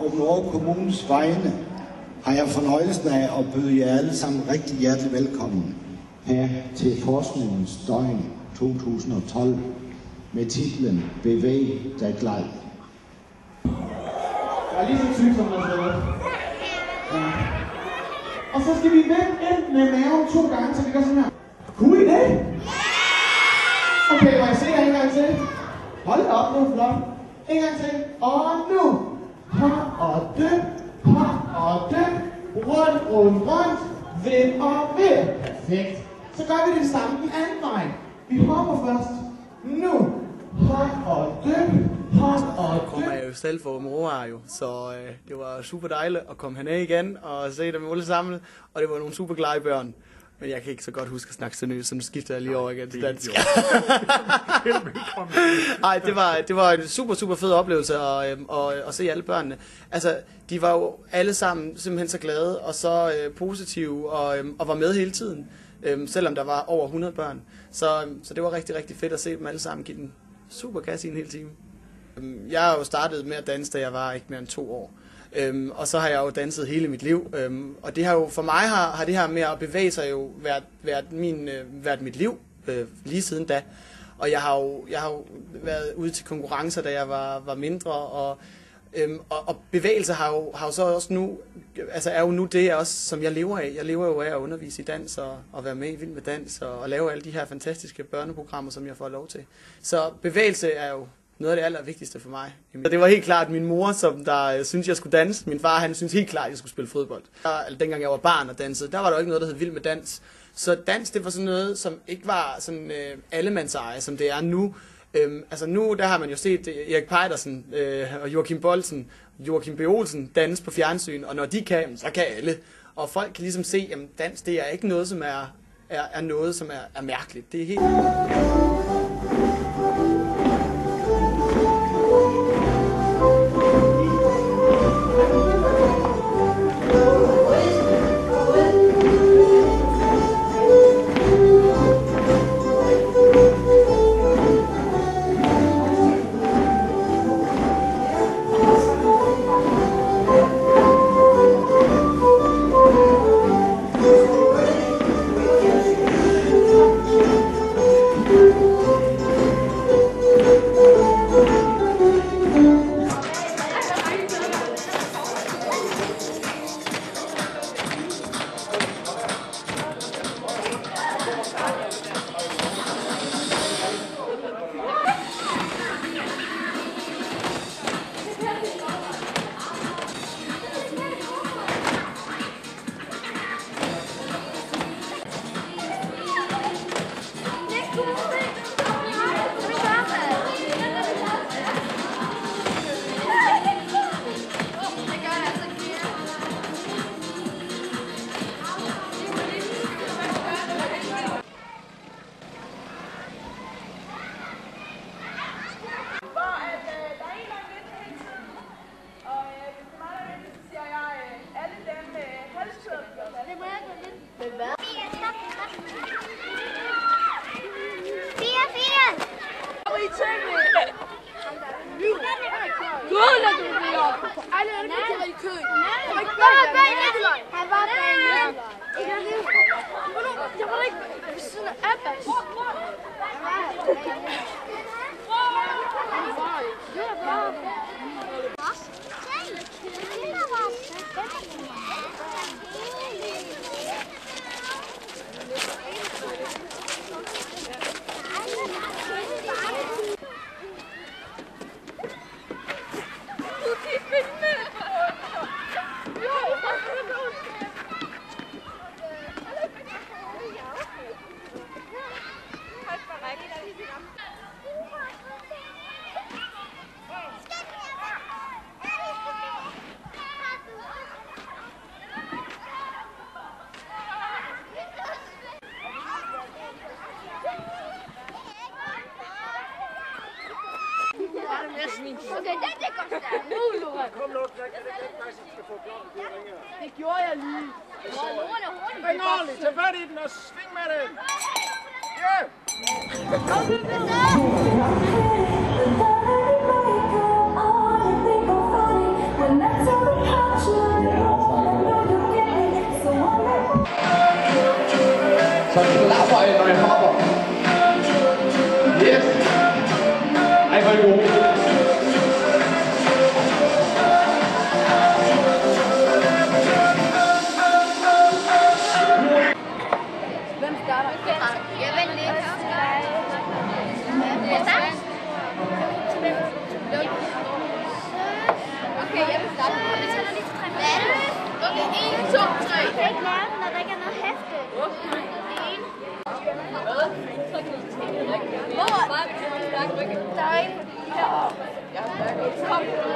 og på Åbenrå Kommunes vegne har jeg fornøjelsen af at byde jer alle sammen rigtig hjertelig velkommen her til Forskningens Døgn 2012 med titlen Bevæg dig glad. Jeg er lige så tyk som selv. Ja. Og så skal vi vende ind med maven to gange, så vi gør sådan her. Kunne I det? Okay, må jeg se jer en gang til? Hold da op nu, flot. En gang til. Og nu. Hop og dyp, hop og dyp. Rundt, rundt, rundt. Vind og vind. Perfekt. Så gør vi det samme den anden vej. Vi hopper først. Nu. Hop og dyp, hop og kommer dyp. jeg jo selv fra Omroa jo, så øh, det var super dejligt at komme herned igen og se dem alle sammen, og det var nogle super glade børn. Men jeg kan ikke så godt huske at snakke sønderjysk, så nu skifter jeg lige over igen til dansk. Nej, det var, det var en super, super fed oplevelse at, øhm, at, at se alle børnene. Altså, de var jo alle sammen simpelthen så glade og så øh, positive og, øhm, og var med hele tiden, øhm, selvom der var over 100 børn. Så, øhm, så det var rigtig, rigtig fedt at se dem alle sammen give den super gas i en hel time. Øhm, Jeg har jo startet med at danse, da jeg var ikke mere end to år. Øhm, og så har jeg jo danset hele mit liv. Øhm, og det har jo, for mig har, har det her med at bevæge sig jo været, været, min, øh, været mit liv øh, lige siden da. Og jeg har jo, jeg har jo været ude til konkurrencer, da jeg var, var mindre, og, øhm, og, og bevægelse har jo, har jo så også nu, altså er jo nu det, også, som jeg lever af. Jeg lever jo af at undervise i dans og, og være med i Vild med Dans og, og lave alle de her fantastiske børneprogrammer, som jeg får lov til. Så bevægelse er jo noget af det allervigtigste for mig. Og det var helt klart min mor, som der øh, synes jeg skulle danse. Min far, han synes helt klart, at jeg skulle spille fodbold. Der, eller dengang jeg var barn og dansede, der var der jo ikke noget, der hed vild med dans. Så dans, det var sådan noget, som ikke var sådan øh, allemandseje, som det er nu. Øhm, altså nu, der har man jo set øh, Erik Pejdersen øh, og Joachim Bolsen, Joachim B. Olsen danse på fjernsyn, og når de kan, så kan alle. Og folk kan ligesom se, at dans, det er ikke noget, som er, er, er noget, som er, er mærkeligt. Det er helt... Det gjorde jeg lige. Ring ordentligt, tag fat i den og sving med det. Ja! Så klapper jeg, når jeg hopper. Yes! Ej, hvor er det gode. Thank you.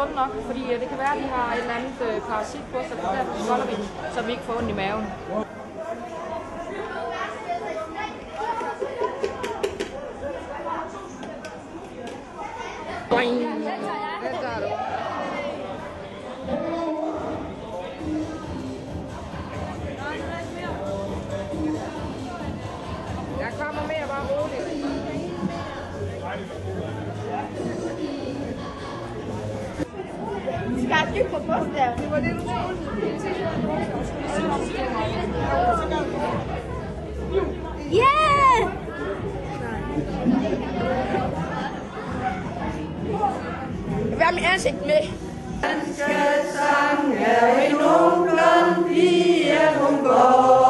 Sunde nok. Fordi øh, det kan være, at de har et eller andet øh, parasit på sig, så derfor vi så vi ikke får ondt i maven. Jeg kommer med, bare roligt. Никаких вопросов, да. Yeah! Hvad med ansigt med? Danske sang er en ung blond pige, hun går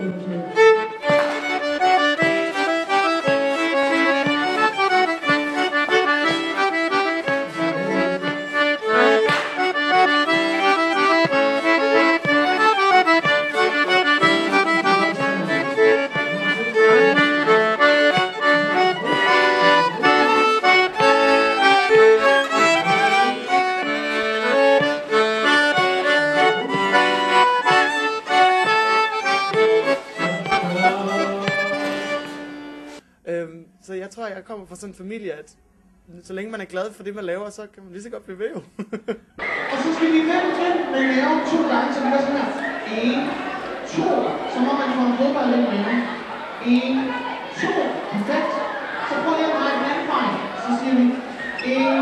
ansigt med? Øhm, kommer fra sådan en familie, at så længe man er glad for det, man laver, så kan man lige så godt blive ved. Og så skal vi vende den med maven to gange, så vi gør sådan her. En, to. Så må man få en fodbold lidt i. En, to. Perfekt. Så prøv lige at dreje den anden vej. Så siger vi en,